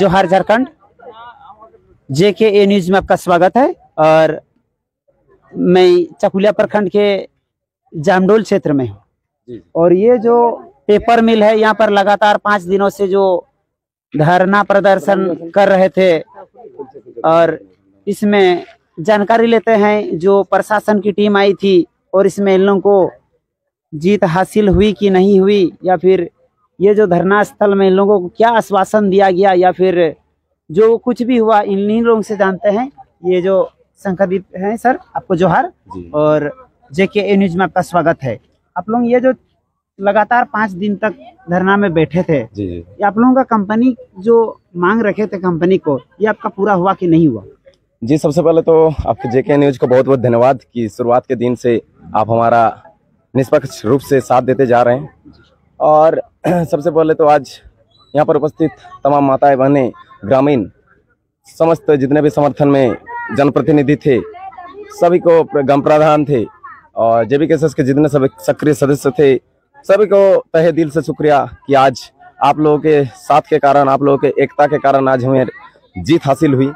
जोहार झारखंड। जे के ए न्यूज़ में आपका स्वागत है और मैं चकुलिया प्रखंड के जामडोल क्षेत्र में हूँ। और ये जो पेपर मिल है यहाँ पर लगातार पाँच दिनों से जो धरना प्रदर्शन कर रहे थे और इसमें जानकारी लेते हैं जो प्रशासन की टीम आई थी और इसमें इन लोगों को जीत हासिल हुई कि नहीं हुई या फिर ये जो धरना स्थल में इन लोगों को क्या आश्वासन दिया गया या फिर जो कुछ भी हुआ इन लोगों से जानते हैं। ये जो संकदित हैं सर आपको जोहार। जी। और जेके ए न्यूज़ में आपका स्वागत है। आप लोग ये जो लगातार पाँच दिन तक धरना में बैठे थे जी जी। आप लोगों का कंपनी जो मांग रखे थे कंपनी को ये आपका पूरा हुआ कि नहीं हुआ? जी सबसे पहले तो आपके जेके न्यूज़ को बहुत बहुत धन्यवाद कि शुरुआत के दिन से आप हमारा निष्पक्ष रूप से साथ देते जा रहे हैं। और सबसे पहले तो आज यहाँ पर उपस्थित तमाम माताएँ, बहनें, ग्रामीण, समस्त जितने भी समर्थन में जनप्रतिनिधि थे, सभी को ग्राम प्रधान थे और जेबी केसेस के जितने सभी सक्रिय सदस्य थे, सभी को तहे दिल से शुक्रिया कि आज आप लोगों के साथ के कारण, आप लोगों के एकता के कारण आज हमें जीत हासिल हुई।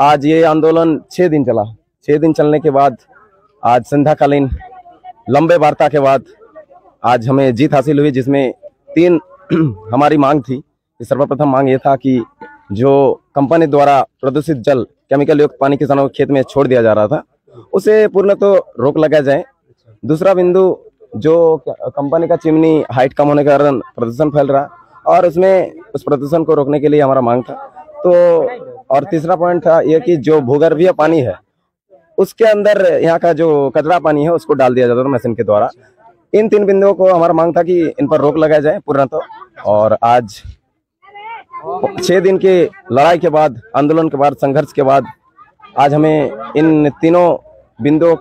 आज ये आंदोलन छः दिन चला। छः दिन चलने के बाद, आज संध्याकालीन लंबे वार्ता के बाद आज हमें जीत हासिल हुई, जिसमें तीन हमारी मांग थी सर्वप्रथम मांग ये था कि जो कंपनी द्वारा प्रदूषित जल, केमिकल युक्त पानी किसानों के खेत में छोड़ दिया जा रहा था, उसे पूर्ण तो रोक लगाया जाए। दूसरा बिंदु, जो कंपनी का चिमनी हाइट कम होने के कारण प्रदूषण फैल रहा और उसमें उस प्रदूषण को रोकने के लिए हमारा मांग था। तो और तीसरा पॉइंट था यह कि जो भूगर्भीय पानी है, उसके अंदर यहाँ का जो कचरा पानी है, उसको डाल दिया जाता था मशीन के द्वारा। इन तीन बिंदुओं को हमारा मांग था कि इन पर रोक लगाया जाए पूर्णतः और आज छह दिन की लड़ाई के बाद, आंदोलन के बाद, संघर्ष के बाद, आज हमें इन तीनों बिंदुओं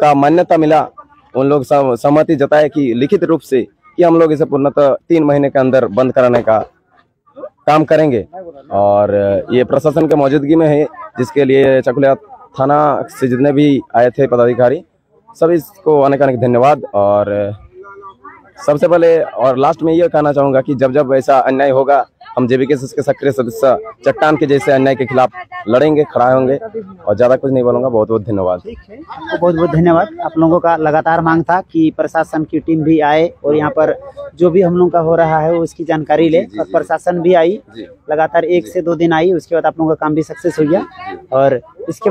का मान्यता मिला। उन लोग सहमति जताए कि लिखित रूप से कि हम लोग इसे पूर्णतः तीन महीने के अंदर बंद कराने का काम करेंगे। और ये प्रशासन के मौजूदगी में है, जिसके लिए चकुलिया थाना से जितने भी आए थे पदाधिकारी सभी को अनेक अनेक धन्यवाद और सबसे पहले और लास्ट में ये कहना चाहूँगा कि जब जब ऐसा अन्याय होगा हम जेबी के सक्रिय सदस्य चट्टान के जैसे अन्याय के खिलाफ लड़ेंगे खड़ा होंगे और ज़्यादा कुछ नहीं बोलूँगा बहुत बहुत धन्यवाद। आपको बहुत बहुत धन्यवाद। आप लोगों का लगातार मांग था कि प्रशासन की टीम भी आए और यहाँ पर जो भी हम लोगों का हो रहा है वो उसकी जानकारी ले और प्रशासन भी आई। लगातार एक से दो दिन आई उसके बाद आप लोगों का काम भी सक्सेस हो गया। और इसके बाद